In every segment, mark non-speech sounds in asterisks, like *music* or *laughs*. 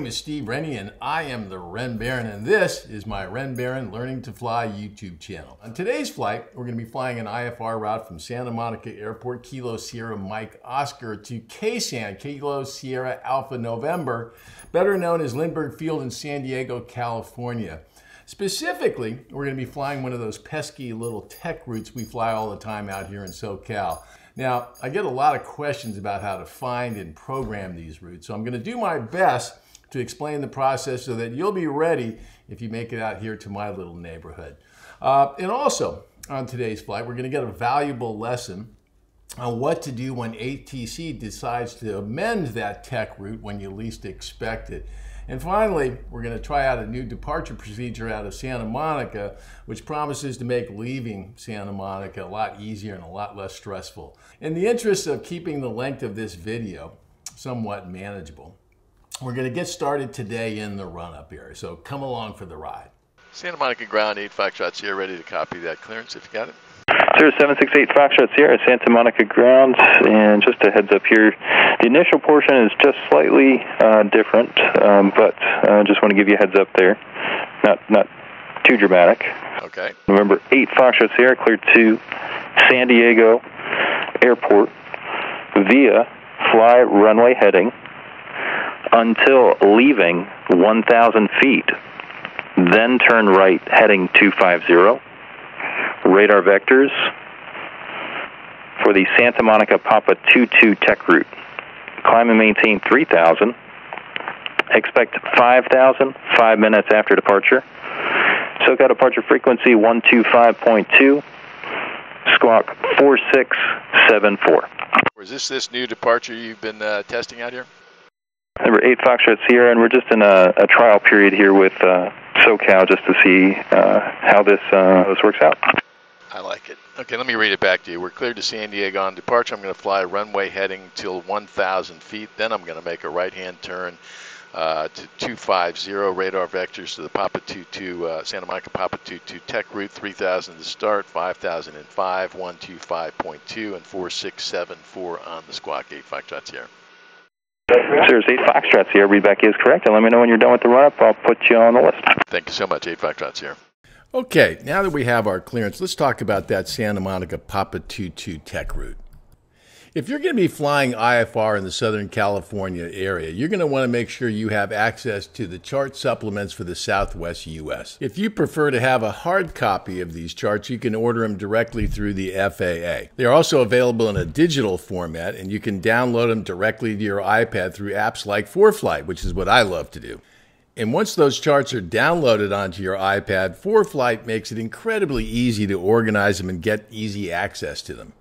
name is Steve Rennie, and I am the Ren Baron, and this is my Ren Baron Learning to Fly YouTube channel. On today's flight, we're going to be flying an IFR route from Santa Monica Airport, Kilo Sierra Mike Oscar, to KSAN, Kilo Sierra Alpha November, better known as Lindbergh Field in San Diego, California. Specifically, we're going to be flying one of those pesky little TEC routes we fly all the time out here in SoCal. Now, I get a lot of questions about how to find and program these routes, so I'm going to do my best to explain the process so that you'll be ready if you make it out here to my little neighborhood. Uh, and also, on today's flight, we're going to get a valuable lesson on what to do when ATC decides to amend that TEC route when you least expect it. And finally, we're going to try out a new departure procedure out of Santa Monica, which promises to make leaving Santa Monica a lot easier and a lot less stressful. In the interest of keeping the length of this video somewhat manageable, we're going to get started today in the run-up area, so come along for the ride. Santa Monica ground, 8 Foxtrot here, ready to copy that clearance if you got it. Sierra 768 Foxtrot Sierra, Santa Monica ground. and just a heads up here, the initial portion is just slightly uh, different, um, but I uh, just want to give you a heads up there. Not not too dramatic. Okay. November 8 Foxtrot Sierra cleared to San Diego Airport via fly runway heading until leaving 1,000 feet. Then turn right heading 250 radar vectors for the Santa Monica Papa 22 TEC route. Climb and maintain 3000. Expect 5000 five minutes after departure. SoCal departure frequency 125.2. Squawk 4674. Is this this new departure you've been uh, testing out here? Number 8 Foxtrot Sierra, and we're just in a, a trial period here with uh, SoCal just to see uh, how this, uh, this works out. I like it. Okay, let me read it back to you. We're cleared to San Diego on departure. I'm going to fly runway heading till 1,000 feet. Then I'm going to make a right-hand turn uh, to 250 radar vectors to the Papa 22 uh, Santa Monica Papa 22 TEC route 3000 to start, 5005, 125.2, and 4674 on the Squawk 8 Foxtrot Sierra. There's 8 Foxtrot Sierra. Read back is correct. And let me know when you're done with the run-up. I'll put you on the list. Thank you so much, 8 Foxtrot Sierra. Okay, now that we have our clearance, let's talk about that Santa Monica Papa 22 TEC route. If you're going to be flying IFR in the Southern California area, you're going to want to make sure you have access to the chart supplements for the Southwest U.S. If you prefer to have a hard copy of these charts, you can order them directly through the FAA. They are also available in a digital format, and you can download them directly to your iPad through apps like ForeFlight, which is what I love to do. And once those charts are downloaded onto your iPad, ForeFlight makes it incredibly easy to organize them and get easy access to them.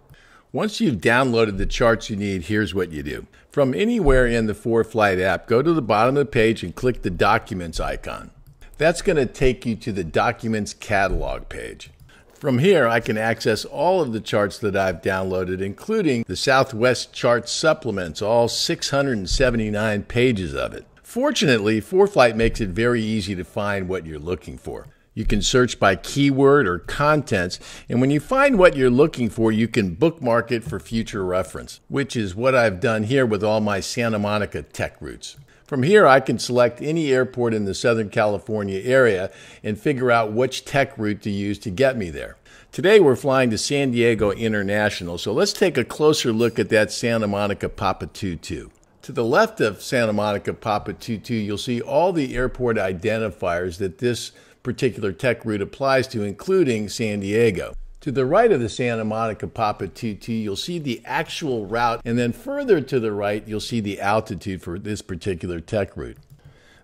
Once you've downloaded the charts you need, here's what you do. From anywhere in the ForeFlight app, go to the bottom of the page and click the Documents icon. That's going to take you to the Documents Catalog page. From here, I can access all of the charts that I've downloaded, including the Southwest Chart Supplements, all 679 pages of it. Fortunately, ForeFlight makes it very easy to find what you're looking for. You can search by keyword or contents, and when you find what you're looking for, you can bookmark it for future reference, which is what I've done here with all my Santa Monica TEC routes. From here, I can select any airport in the Southern California area and figure out which TEC route to use to get me there. Today, we're flying to San Diego International, so let's take a closer look at that Santa Monica Papa 22. To the left of Santa Monica Papa 22, you'll see all the airport identifiers that this particular TEC route applies to, including San Diego. To the right of the Santa Monica Papa 22, you'll see the actual route, and then further to the right, you'll see the altitude for this particular TEC route.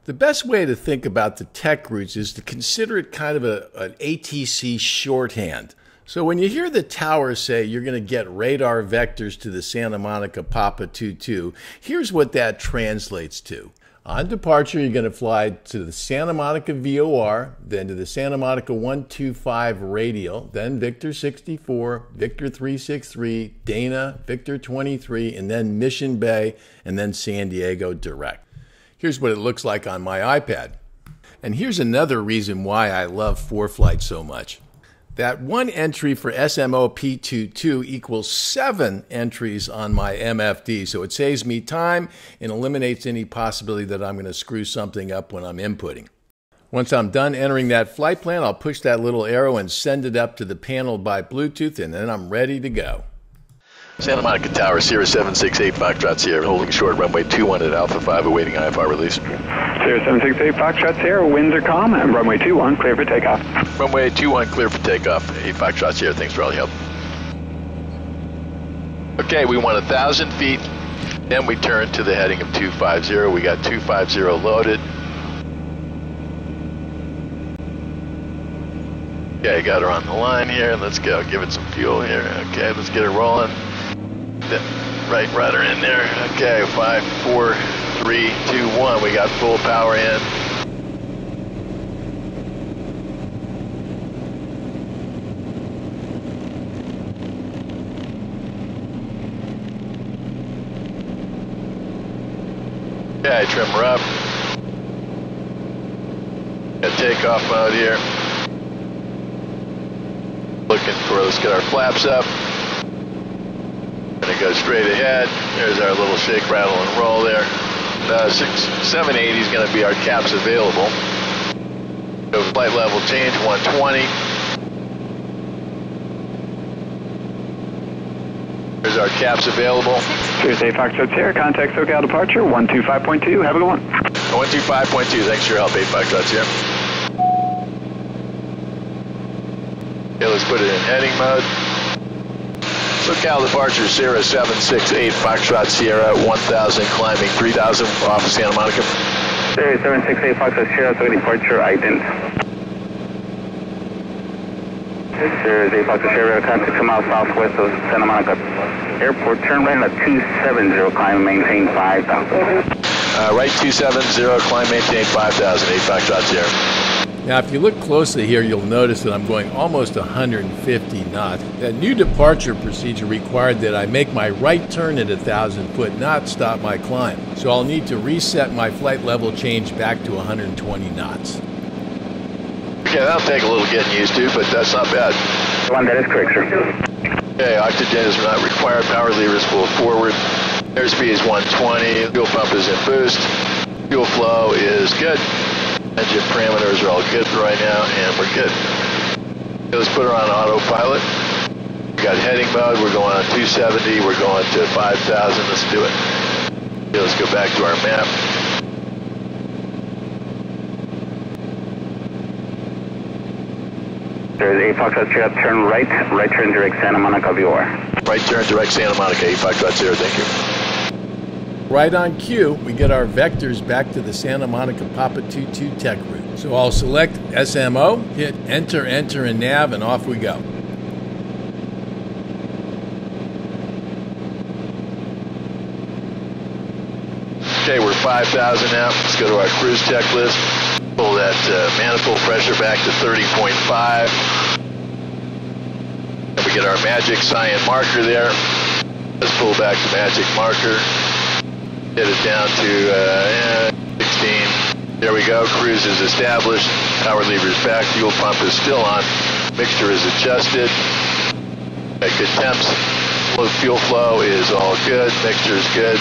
The best way to think about the TEC routes is to consider it kind of a, an ATC shorthand. So when you hear the tower say you're going to get radar vectors to the Santa Monica Papa 22, here's what that translates to. On departure, you're going to fly to the Santa Monica VOR, then to the Santa Monica 125 radial, then Victor 64, Victor 363, Dana, Victor 23, and then Mission Bay, and then San Diego direct. Here's what it looks like on my iPad. And here's another reason why I love ForeFlight so much. That one entry for SMO P22 equals seven entries on my MFD. So it saves me time and eliminates any possibility that I'm going to screw something up when I'm inputting. Once I'm done entering that flight plan, I'll push that little arrow and send it up to the panel by Bluetooth, and then I'm ready to go. Santa Monica Tower, Sierra 768 Foxtrot Sierra, holding short runway 21 at Alpha 5, awaiting IFR release. Sierra 768 Foxtrot Sierra, winds are calm, and runway 21, clear for takeoff. Runway 21, clear for takeoff. 8 Foxtrot Sierra, thanks for all your help. Okay, we want 1,000 feet, then we turn to the heading of 250. We got 250 loaded. Okay, got her on the line here. Let's go. Give it some fuel here. Okay, let's get her rolling. Right rudder in there. Okay, five, four, three, two, one. We got full power in. Okay, trim her up. Got takeoff mode here. Looking for, let's get our flaps up. Go straight ahead. There's our little shake, rattle, and roll there. Uh, six, 780 is gonna be our caps available. So flight level change, 120. There's our caps available. 8 Foxtrot Sierra, contact SoCal departure, 125.2, have a good one. 125.2, thanks for your help, 8 Foxtrots here. Okay, let's put it in heading mode. SoCal departure, Sierra 768, Foxtrot Sierra, 1000, climbing 3000 off of Santa Monica. Cirrus 768 Foxtrot Sierra, SoCal departure, ident. Cirrus 8 Foxtrot Sierra, contact 2 miles southwest of Santa Monica Airport, turn right on 270, climb maintain 5000. Uh, right 270, climb, maintain 5000, 8 Foxtrot Sierra. Now, if you look closely here, you'll notice that I'm going almost 150 knots. That new departure procedure required that I make my right turn at 1,000 foot, not stop my climb. So I'll need to reset my flight level change back to 120 knots. Okay, that'll take a little getting used to, but that's not bad. One, that is correct, sir. Okay, oxygen is not required. Power levers full forward. Airspeed is 120. Fuel pump is in boost. Fuel flow is good. Engine parameters are all good right now, and we're good. Let's put her on autopilot. We got heading mode. We're going on 270. We're going to 5,000. Let's do it. Let's go back to our map. There's 8 Foxtrot Sierra, turn right, right turn direct Santa Monica VOR. Right turn, direct Santa Monica, 850, thank you. Right on cue, we get our vectors back to the Santa Monica Papa 22 TEC route. So I'll select SMO, hit enter, enter, and nav, and off we go. Okay, we're 5,000 now. Let's go to our cruise checklist. Pull that uh, manifold pressure back to 30.5. And we get our magic cyan marker there. Let's pull back the magic marker. Hit it down to uh, 16. There we go. Cruise is established. Power lever is back. Fuel pump is still on. Mixture is adjusted. At good temps. Fuel flow is all good. Mixture is good.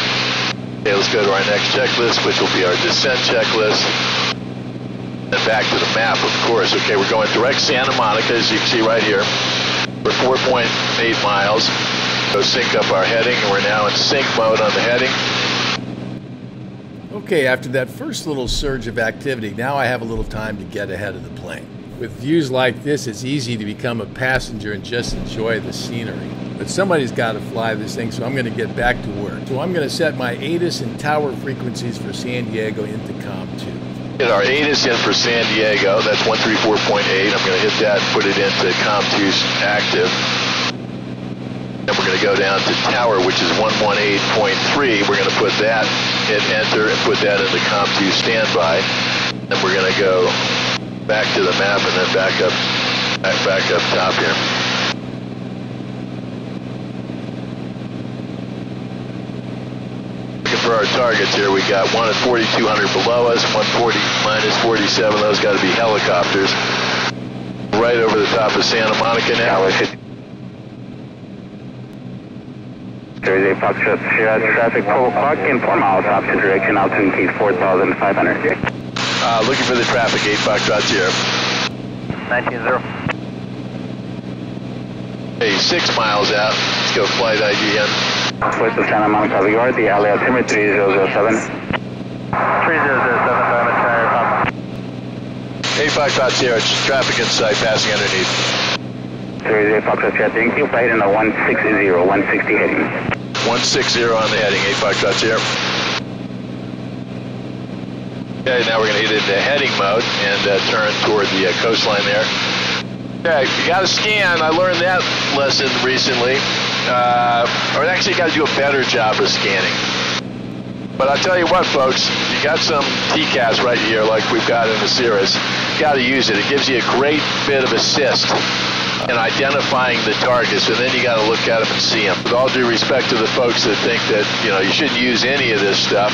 Okay, let's go to our next checklist, which will be our descent checklist. Then back to the map, of course. Okay, we're going direct Santa Monica, as you can see right here. We're 4.8 miles. Go sync up our heading, and we're now in sync mode on the heading. Okay, after that first little surge of activity, now I have a little time to get ahead of the plane. With views like this, it's easy to become a passenger and just enjoy the scenery. But somebody's got to fly this thing, so I'm going to get back to work. So I'm going to set my ATIS and tower frequencies for San Diego into COM2. Hit our ATIS in for San Diego. That's 134.8. I'm going to hit that and put it into COM2 active. And we're going to go down to tower, which is 118.3. We're going to put that, hit enter, and put that into COM2 standby. And we're going to go back to the map and then back up, back, back up top here. Looking for our targets here. We got one at 4,200 below us, 140 minus 47. Those got to be helicopters. right over the top of Santa Monica now. There's a Foxtrot Sierra traffic 12 o'clock in 4 miles opposite direction, altitude gate 4,500. Uh, looking for the traffic, 8 Foxtrot Sierra. 19-0. Hey, 6 miles out. Let's go flight ID in. West of Santa Monica Boulevard, the alley altimeter 3007. 3007, diamond tire, Papa. 8 Foxtrot Sierra, traffic in sight, passing underneath. Cirrus A Foxtrot Sierra, you. Flight in a 160, 160 heading. 160 on the heading, 8 Foxtrot Sierra. Okay, now we're going to hit into heading mode and uh, turn toward the uh, coastline there. Okay, you got to scan. I learned that lesson recently. Uh, or actually, you got to do a better job of scanning. But I'll tell you what, folks, you got some TCAS right here, like we've got in the Cirrus. Got to use it. It gives you a great bit of assist in identifying the targets, and then you got to look at them and see them. With all due respect to the folks that think that you know you shouldn't use any of this stuff,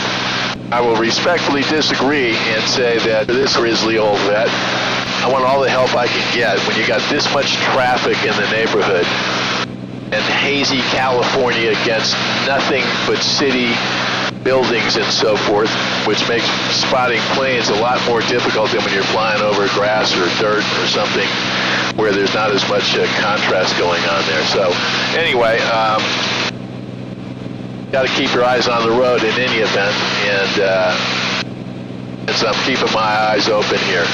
I will respectfully disagree and say that this grizzly old vet, I want all the help I can get when you got this much traffic in the neighborhood and hazy California against nothing but city buildings and so forth, which makes spotting planes a lot more difficult than when you're flying over grass or dirt or something where there's not as much uh, contrast going on there. So anyway, um, got to keep your eyes on the road in any event, and, uh, and so I'm keeping my eyes open here.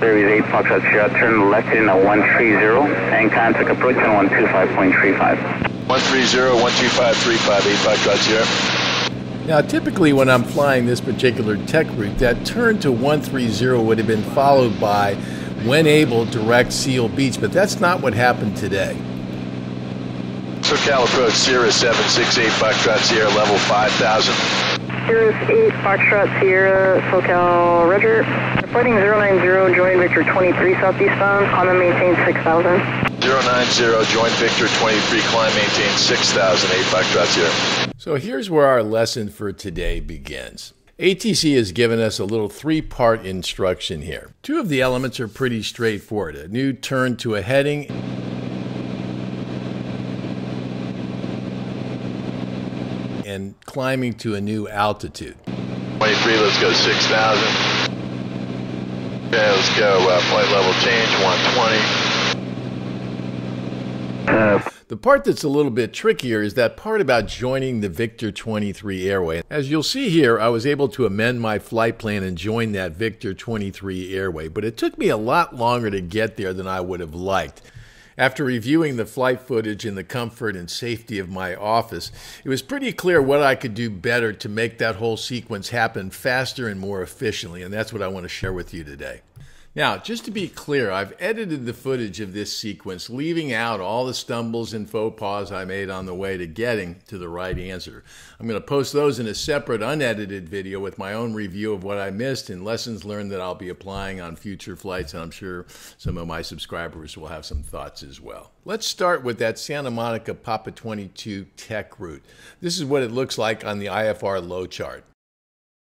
Cirrus 8 Foxtrot Sierra, turn left in a 130 and contact approach on 125.35. 130, 12535, 8 Foxtrot Sierra. Now, typically when I'm flying this particular TEC route, that turn to 130 would have been followed by, when able, direct Seal Beach, but that's not what happened today. So SoCal approach Sierra 768 Foxtrot Sierra level 5000. Cirrus 8 Foxtrot Sierra SoCal Roger. Reporting 090 join Victor 23 southeastbound. Climb and maintain 6000. 090 join Victor 23 climb maintain 6000 8 Foxtrot Sierra. So here's where our lesson for today begins. ATC has given us a little three part instruction here. Two of the elements are pretty straightforward a new turn to a heading and climbing to a new altitude. 23, let's go 6000. Okay, let's go uh, flight level change 120. The part that's a little bit trickier is that part about joining the Victor 23 airway. As you'll see here, I was able to amend my flight plan and join that Victor 23 airway, but it took me a lot longer to get there than I would have liked. After reviewing the flight footage in the comfort and safety of my office, it was pretty clear what I could do better to make that whole sequence happen faster and more efficiently, and that's what I want to share with you today. Now, just to be clear, I've edited the footage of this sequence, leaving out all the stumbles and faux pas I made on the way to getting to the right answer. I'm going to post those in a separate unedited video with my own review of what I missed and lessons learned that I'll be applying on future flights, and I'm sure some of my subscribers will have some thoughts as well. Let's start with that Santa Monica Papa 22 TEC route. This is what it looks like on the IFR low chart.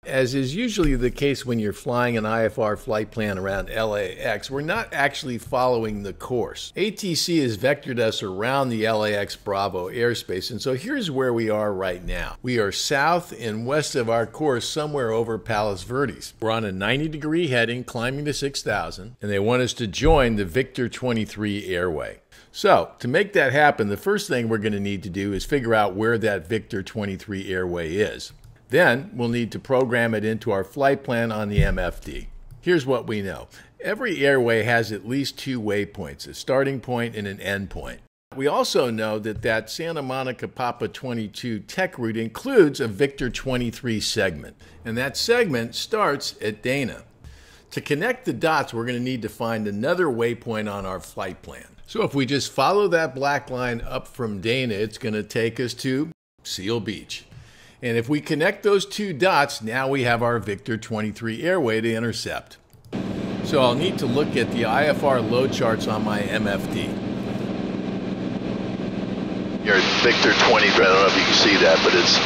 As is usually the case when you're flying an IFR flight plan around LAX, we're not actually following the course. ATC has vectored us around the LAX Bravo airspace, and so here's where we are right now. We are south and west of our course, somewhere over Palos Verdes. We're on a 90 degree heading, climbing to 6,000, and they want us to join the Victor 23 airway. So, to make that happen, the first thing we're going to need to do is figure out where that Victor 23 airway is. Then we'll need to program it into our flight plan on the MFD. Here's what we know. Every airway has at least two waypoints, a starting point and an end point. We also know that that Santa Monica Papa 22 tech route includes a Victor 23 segment, and that segment starts at Dana. To connect the dots, we're going to need to find another waypoint on our flight plan. So if we just follow that black line up from Dana, it's going to take us to Seal Beach. And if we connect those two dots, now we have our Victor 23 airway to intercept. So I'll need to look at the IFR load charts on my MFD. Your Victor 23, I don't know if you can see that, but it's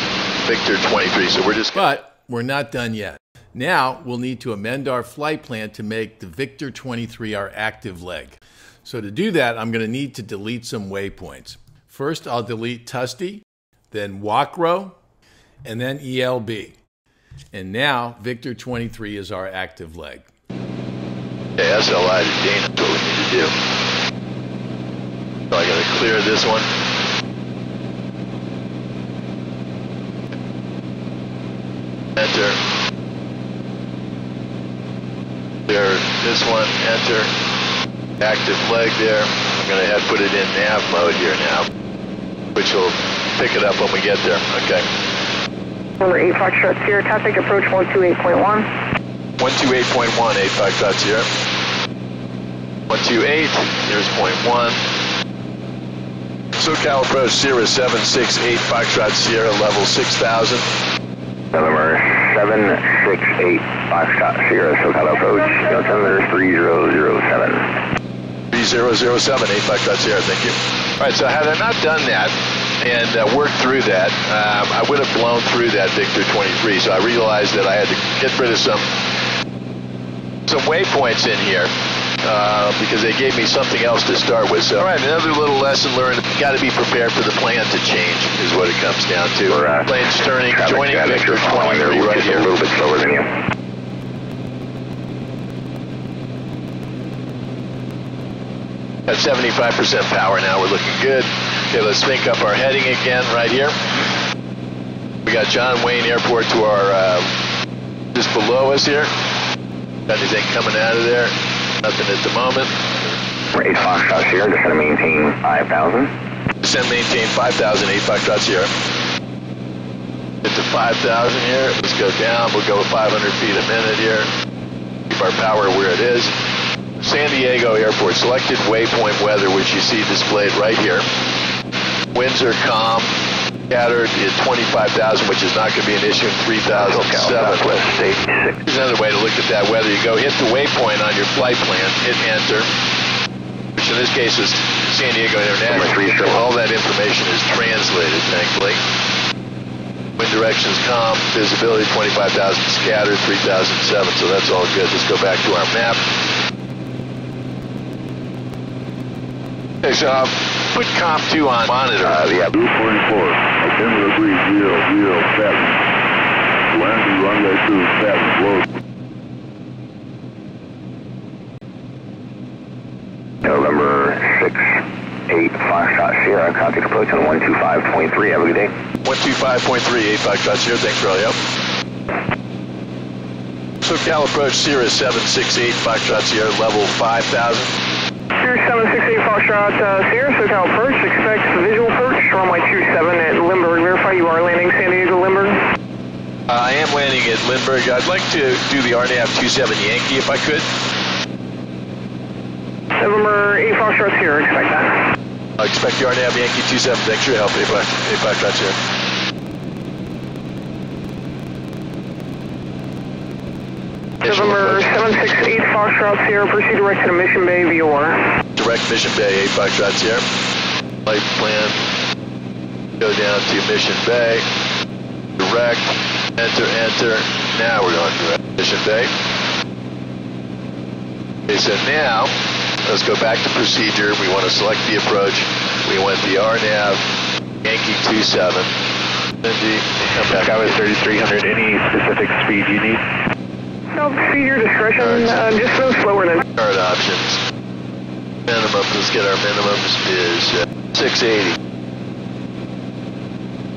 Victor 23. So we're just. But we're not done yet. Now we'll need to amend our flight plan to make the Victor 23 our active leg. So to do that, I'm going to need to delete some waypoints. First, I'll delete Tusty, then Walkrow, and then ELB. And now Victor 23 is our active leg. Okay, SLI to Dana is what we need to do. So I got to clear this one. Enter. Clear this one, enter. Active leg there. I'm going to put it in nav mode here now, which will pick it up when we get there. Okay. Number 8 Foxtrot Sierra, traffic approach 128.1. 128.1, 8 Foxtrot Sierra. 128, here's point 1. SoCal approach Sierra 768 Foxtrot Sierra level 6000. November 768 Foxtrot Sierra, SoCal approach, altimeter 3007. 3007, 8 Foxtrot Sierra, thank you. All right, so had I not done that and uh, worked through that, um, I would have blown through that Victor 23. So I realized that I had to get rid of some some waypoints in here uh, because they gave me something else to start with. So, all right, another little lesson learned. Got to be prepared for the plan to change, is what it comes down to. We're, uh, Plane's turning, joining Victor 23 right here. a little bit slower than you. At 75% power now, we're looking good. Okay, let's sync up our heading again right here. We got John Wayne Airport to our, uh, just below us here. Got anything coming out of there? Nothing at the moment. 8 Foxtrot Sierra, just going to maintain 5,000. Descend maintain 5,000, 8 Foxtrot Sierra. Get to 5,000 here. Let's go down. We'll go 500 feet a minute here. Keep our power where it is. San Diego Airport, selected waypoint weather, which you see displayed right here. Winds are calm, scattered at 25,000, which is not going to be an issue in 3007. Southwest State 6. Here's another way to look at that weather. You go hit the waypoint on your flight plan, hit enter, which in this case is San Diego International. sir. All that information is translated, thankfully. Wind directions calm, visibility 25,000 scattered, 3007, so that's all good. Let's go back to our map. Okay, so Put COM2 on monitor. Uh, yeah, 244, altimeter three zero zero seven. Landing runway two seven, close. November 6 8 Foxtrot Sierra, contact approach on 125.3. Have a good day. 125.3, 8 Foxtrot Sierra, thanks all your help. SoCal approach Sierra 768 Foxtrot Sierra, level 5000. Sierra 768 Foxtrot uh, Sierra, SoCal approach, expect visual approach, runway 27 at Lindbergh. Verify you are landing San Diego Lindbergh. Uh, I am landing at Lindbergh. I'd like to do the RNAV 27 Yankee if I could. November 8 Foxtrot Sierra, expect that. I expect the RNAV Yankee 27. Thanks for your help, 8 Fox- 8 Foxtrot Sierra. November 768 Foxtrot Sierra, proceed direct to Mission Bay VOR. Direct Mission Bay, 8 Foxtrot Sierra. Flight plan. Go down to Mission Bay. Direct. Enter, enter. Now we're going direct. Mission Bay. Okay, so now, let's go back to procedure. We want to select the approach. We want the RNAV Yankee 27. Cindy, come back. Skyway 3300, any specific speed you need? No, proceed your discretion, uh, just no slower than Card options. Minimum, let's get our minimums is uh, 680.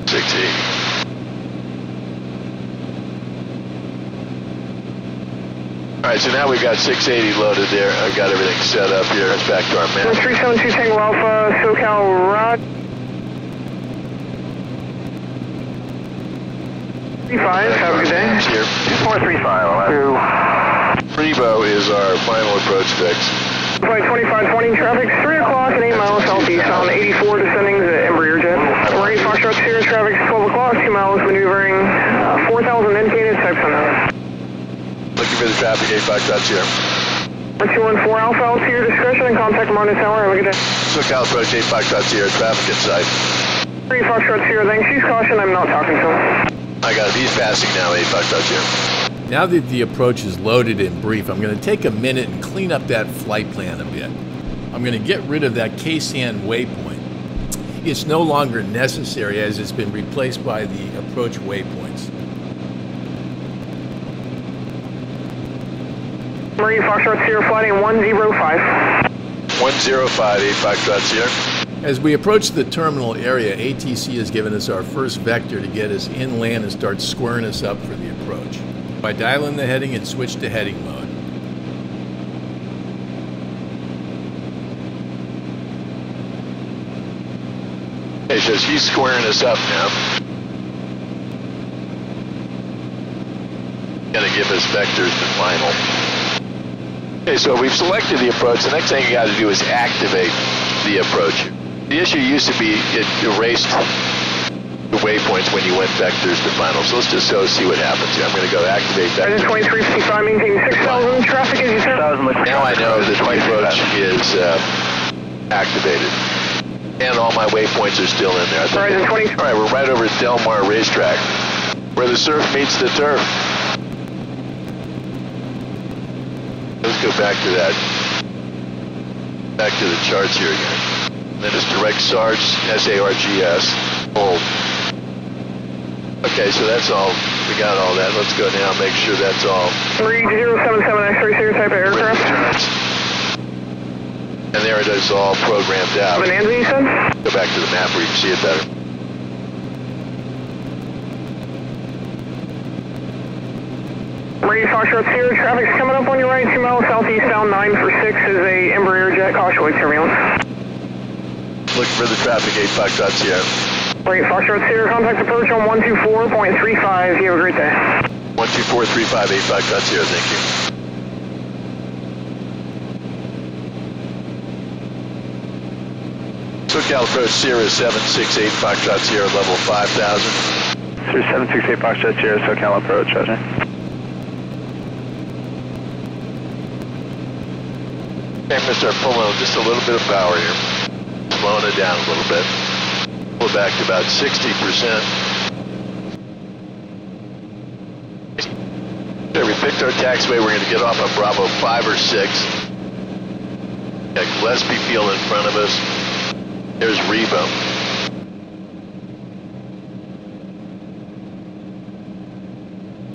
680. All right, so now we've got 680 loaded there. I've got everything set up here. Let's back to our map. 372 Tango Alpha, SoCal Rod. 35, have a good day. Here. 435, Freebo is our final approach fix. Flight 2520, traffic 3 o'clock and 8 miles southeast on 84 descending to Embraer jet. 8 Foxtrot Sierra, traffic 12 o'clock, 2 miles maneuvering, uh, 4,000 indicated, types unknown. Looking for the traffic, 8 Foxtrot here. 214 Alpha, out to your discretion and contact Martin Tower, have a good day. SoCal approach, 8 Foxtrot here. Traffic in sight. 3 Foxtrot Sierra, thanks, use caution, I'm not talking to him. I got it. He's passing now, 8 Foxtrot Sierra. Now that the approach is loaded and brief, I'm going to take a minute and clean up that flight plan a bit. I'm going to get rid of that KSAN waypoint. It's no longer necessary as it's been replaced by the approach waypoints. Marine Foxtrot Sierra flighting 105. 105, 8 Foxtrot Sierra. As we approach the terminal area, ATC has given us our first vector to get us inland and start squaring us up for the approach. By dialing the heading and switch to heading mode. Okay, so he's squaring us up now. Gonna give us vectors to final. Okay, so we've selected the approach. The next thing you got to do is activate the approach. The issue used to be it erased the waypoints when you went vectors to the final. So let's just go see what happens here. I'm going to go activate that. vectors. 2355, maintain 6,000 traffic as you turn. Now I know that the approach is uh, activated. And all my waypoints are still in there. I think- Horizon 20. All right, we're right over at Del Mar Racetrack, where the surf meets the turf. Let's go back to that. Back to the charts here again. Then it's direct SARS, S-A-R-G-S, hold. Okay, so that's all. We got all that. Let's go now. Make sure that's all. 3077 X-ray Series type of with the aircraft. And there it is, all programmed out. Bonanza, you said? Go back to the map where you can see it better. Marine Foxtrot Sierra, traffic's coming up on your right, 2 miles southeast down 9 for 6 is a Embraer jet, caution wake surveillance. Looking for the traffic, 8 Foxtrot Sierra. Marine Foxtrot Sierra, contact approach on 124.35, you have a great day. 12435, 8 Foxtrot Sierra, thank you. SoCal approach Sierra 768 Foxtrot Sierra, level 5000. Sir 768 Foxtrot Sierra, SoCal approach, roger. Okay, I'm going to start pulling just a little bit of power here. Slowing it down a little bit. It back to about 60%. Okay, we picked our taxiway. We're going to get off of Bravo 5 or 6. Got Gillespie Field in front of us. There's Rebo.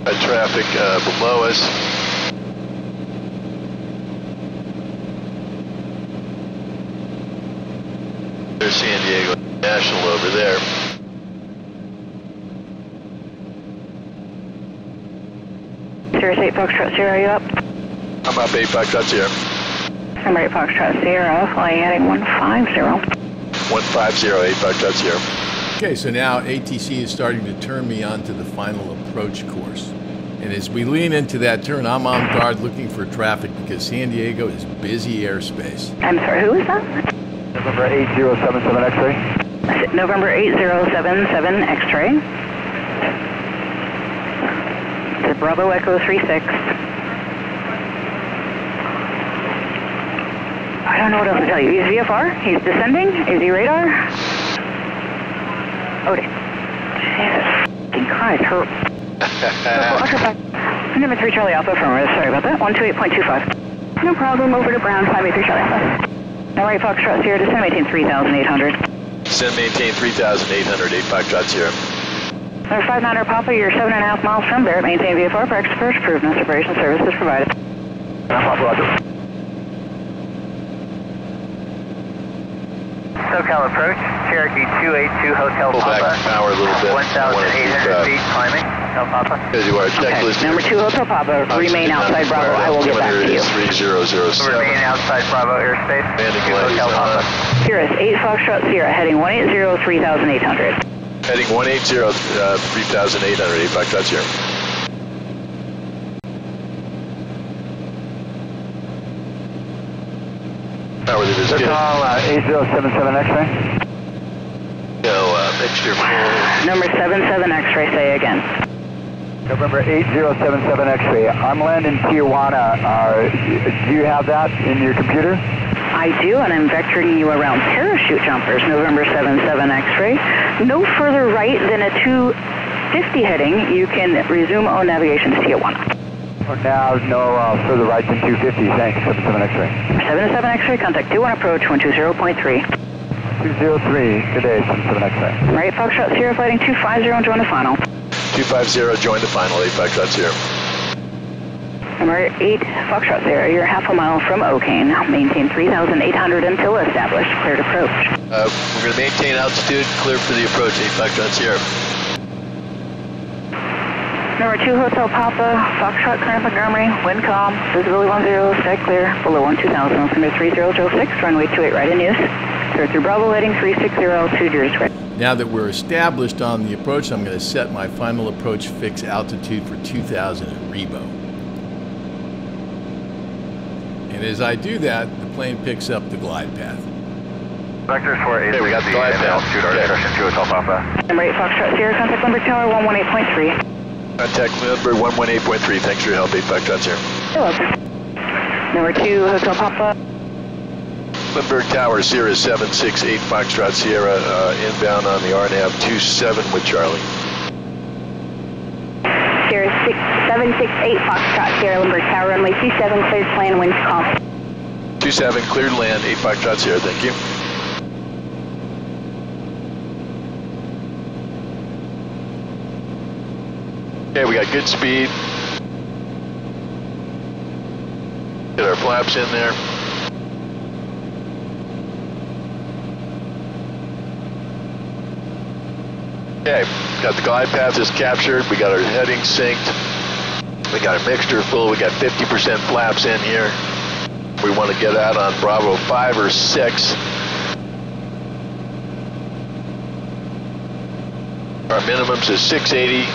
Got traffic uh, below us. There's San Diego National over there. Cirrus 8 Foxtrot Sierra, are you up? I'm up 8 Foxtrot Sierra. Number 8 Foxtrot Sierra, flying heading 150. 150, 8 Foxtrot Sierra. Okay, so now ATC is starting to turn me onto the final approach course. And as we lean into that turn, I'm on guard looking for traffic because San Diego is busy airspace. I'm sorry, who is that? November 8077 X-ray. November 8077 X-ray. The Bravo Echo 36. I don't know what else to tell you. He's VFR. He's descending. Is he radar? Oh, Jesus fucking Christ. Her. *laughs* Oh, Number 3 Charlie Alpha from Sorry about that. 128.25. No problem. Over to Brown. 583 Charlie Alpha. Number 8 Foxtrot Sierra. Descend maintain 3800. Send maintain 3,800, 8 Foxtrot Sierra. Number 59 Papa, you're 7.5 miles from Barrett. Maintain VFR for extra first approved. No separation services provided. SoCal approach, Cherokee 282 Hotel Pull back Papa. the power a little bit. I wanna keep, 1,800 uh, feet climbing, Hotel Papa. Gonna do our Okay. Number 2 Hotel Papa, remain outside Bravo. I will get back to you. 3007. Remain outside Bravo airspace. Landing to ladies Hotel on. Papa. Cirrus 8 Foxtrot Sierra, heading 180 3800. Heading 180, uh, 3,800, 8 Foxtrot Sierra. Power lever is good. Call uh, 8077 X-ray. No, uh, mixture full. Number 77 X-ray, say again. November 8077 X-ray. I'm landing Tijuana. Uh, do you have that in your computer? I do, and I'm vectoring you around parachute jumpers, November 77 X-ray. No further right than a 250 heading, you can resume on navigation to Tijuana. For now, no uh, further right than 250. Thanks. 77 X-ray. 77 X-ray, contact 21 approach, 120.3. 203. Good day. 77 X-ray. Right, Foxtrot Sierra Fighting 250 and join the final. 250, join the final, 8 Foxtrot Sierra. Number 8, Foxtrot Sierra, you're half a mile from O'Kane. Maintain 3,800 until established. Cleared approach. Uh, we're going to maintain altitude, clear for the approach, 8 Foxtrot Sierra. Number 2, Hotel Papa, Foxtrot current Montgomery, wind calm, visibility 10, stack clear, below 12000, altimeter 3006, runway 28 right in use. Clear through Bravo, heading 360, 2 Deers right. Now that we're established on the approach, I'm going to set my final approach fix altitude for 2000 at Rebo. And as I do that, the plane picks up the glide path. Vector 48. Okay, we got the glide path. Altitude, our Okay. discussion 2 Hotel Papa. Number 8, Foxtrot Sierra, contact Lindbergh Tower 118.3. Contact number 118.3. Thanks for your help, 8 Foxtrot Sierra. You're welcome. Number 2, Hotel Papa, Lindbergh Tower, Sierra 768 Foxtrot Sierra, uh, inbound on the RNAV 27 with Charlie. Sierra 6768 Foxtrot Sierra Lindbergh Tower, runway 27, cleared plan, winds calm. 27 cleared land, 8 Foxtrot Sierra, thank you. Okay, we got good speed. Get our flaps in there. Okay, got the glide path is captured. We got our heading synced. We got our mixture full. We got 50% flaps in here. We want to get out on Bravo 5 or 6. Our minimums is 680.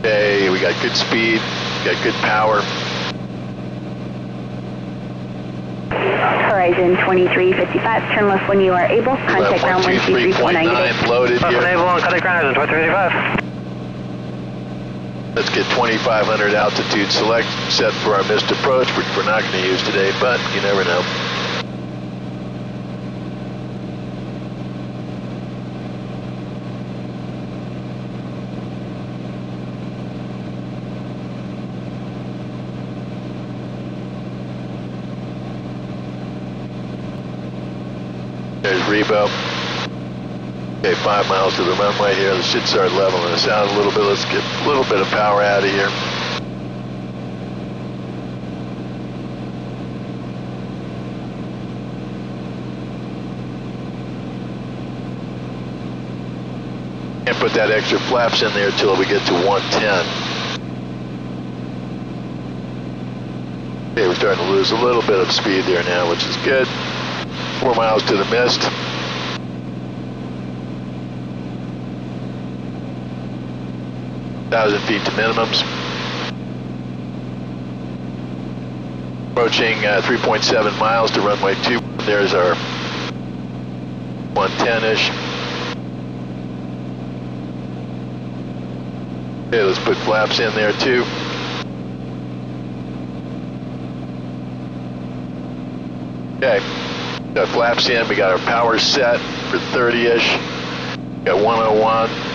Okay, we got good speed, got good power. Horizon 2355, turn left when you are able. Contact ground 123.9 123.9 loaded Left here. naval on contact ground Horizon 2355. Let's get 2500 altitude select set for our missed approach, which we're not going to use today, but you never know. There's Rebo. Okay, five miles to the runway here. The should start leveling us out a little bit. Let's get a little bit of power out of here. Can't put that extra flaps in there till we get to 110. Okay, we're starting to lose a little bit of speed there now, which is good. Four miles to the mist. Thousand feet to minimums. Approaching uh, 3.7 miles to runway two. There's our 110-ish. Okay, let's put flaps in there too. Okay, got flaps in. We got our power set for 30-ish. Got 101.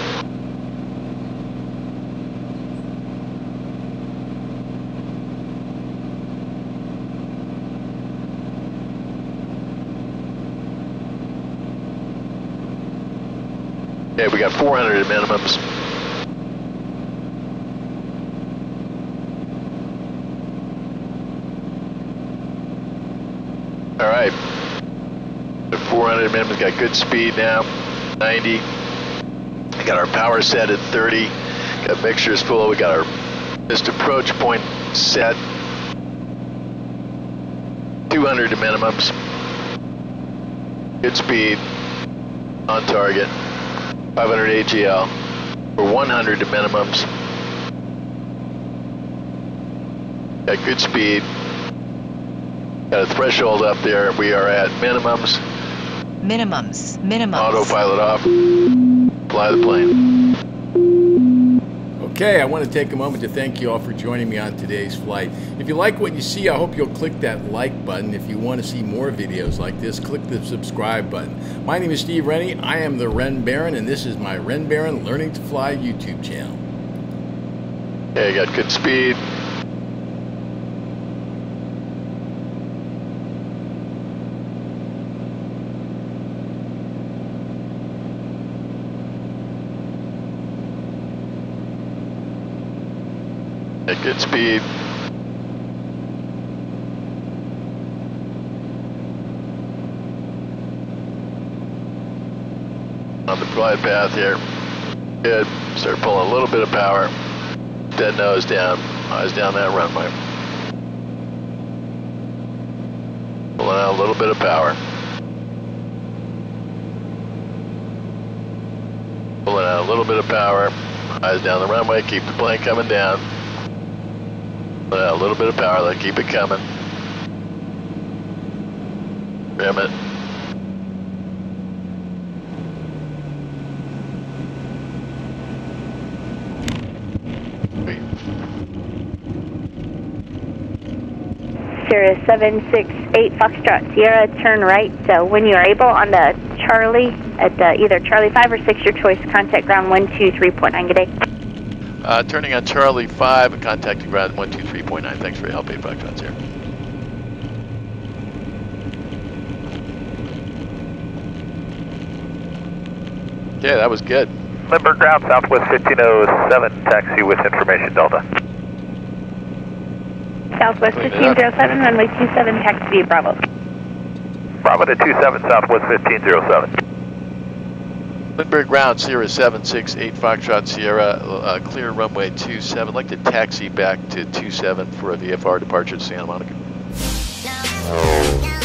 We got 400 at minimums. All right. The 400 minimums got good speed now. 90. We got our power set at 30. Got mixtures full. We got our missed approach point set. 200 to minimums. Good speed. On target. 500 AGL. For 100 to minimums. At good speed. Got a threshold up there. We are at minimums. Minimums. Minimums. Autopilot off. Fly the plane. Okay, I want to take a moment to thank you all for joining me on today's flight. If you like what you see, I hope you'll click that like button. If you want to see more videos like this, click the subscribe button. My name is Steve Rennie. I am the Ren Baron, and this is my Ren Baron Learning to Fly YouTube channel. Yeah, you got good speed. Good speed. On the glide path here. Good. Start pulling a little bit of power. Dead nose down. Eyes down that runway. Pulling out a little bit of power. Pulling out a little bit of power. Eyes down the runway. Keep the plane coming down. Out a little bit of power, let keep it coming. Rim it. Sierra 768 Foxtrot Sierra, turn right. So when you're able on the Charlie at uh, either Charlie 5 or 6, your choice, contact ground 123.9. Good day. Uh, turning on Charlie 5 and contacting ground 123.9. Thanks for your help, 8 Foxtrots here. Yeah, that was good. Lindbergh ground, Southwest 1507, taxi with information Delta. Southwest Clean it up. 1507, runway 27, taxi to Bravo. Bravo to 27, Southwest 1507. Lindbergh ground, Sierra 768 Foxtrot Sierra, uh, clear runway 27. I'd like to taxi back to 27 for a VFR departure to Santa Monica. Now,